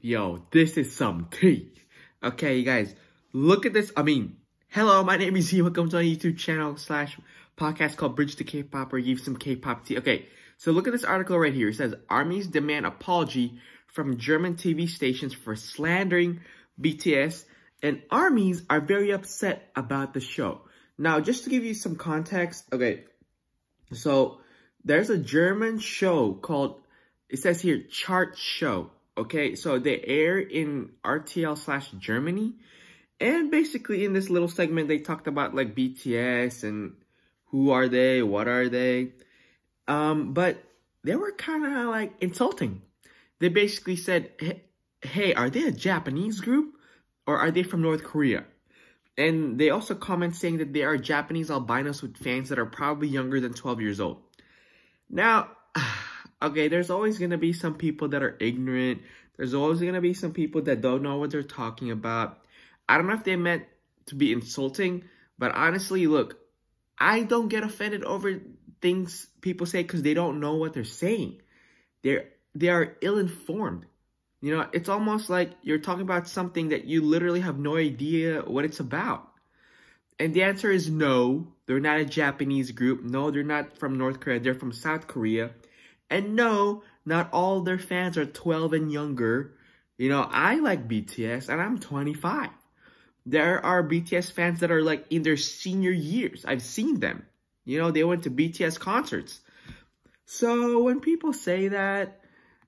Yo, this is some tea. Okay, you guys, look at this. I mean, hello, my name is He. Welcome to my YouTube channel slash podcast called Bridge to K-Pop where you give some K-Pop tea. Okay, so look at this article right here. It says, armies demand apology from German TV stations for slandering BTS and armies are very upset about the show. Now, just to give you some context, okay, so there's a German show called, it says here, Chart Show. Okay, so they air in RTL slash Germany. And basically in this little segment, they talked about like BTS and who are they, what are they. Um, but they were kind of like insulting. They basically said, hey, are they a Japanese group or are they from North Korea? And they also comment saying that they are Japanese albinos with fans that are probably younger than 12 years old. Now, okay, there's always going to be some people that are ignorant. There's always going to be some people that don't know what they're talking about. I don't know if they meant to be insulting, but honestly, look, I don't get offended over things people say because they don't know what they're saying. They're, they are ill-informed. You know, it's almost like you're talking about something that you literally have no idea what it's about. And the answer is no, they're not a Japanese group. No, they're not from North Korea. They're from South Korea. And no, not all their fans are 12 and younger. You know, I like BTS and I'm 25. There are BTS fans that are like in their senior years. I've seen them. You know, they went to BTS concerts. So when people say that,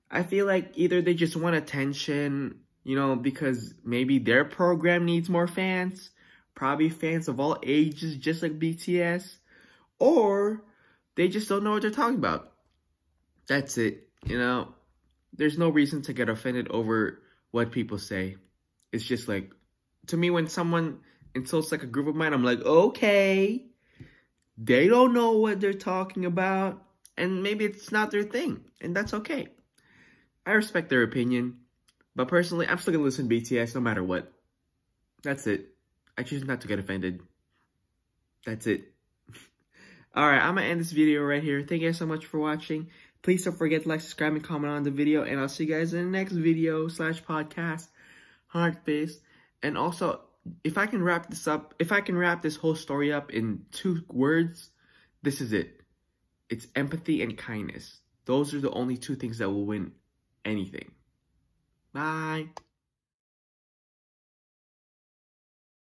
I feel like either they just want attention, you know, because maybe their program needs more fans, probably fans of all ages, just like BTS, or they just don't know what they're talking about. That's it, you know. There's no reason to get offended over what people say. It's just like, to me, when someone insults like a group of mine, I'm like, okay, they don't know what they're talking about, and maybe it's not their thing, and that's okay. I respect their opinion, but personally, I'm still gonna listen to BTS no matter what. That's it. I choose not to get offended. That's it. Alright, I'm gonna end this video right here. Thank you guys so much for watching. Please don't forget to like, subscribe, and comment on the video. And I'll see you guys in the next video slash podcast. Hard face. And also, if I can wrap this up, if I can wrap this whole story up in two words, this is it. It's empathy and kindness. Those are the only two things that will win anything. Bye.